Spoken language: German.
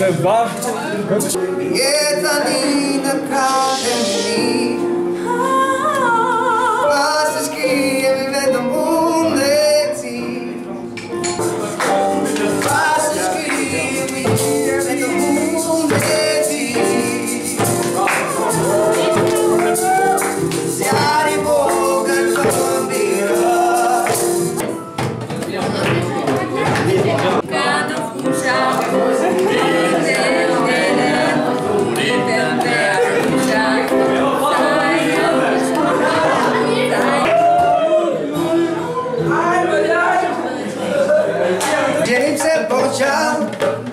Jetzt war. Jetzt an die trắng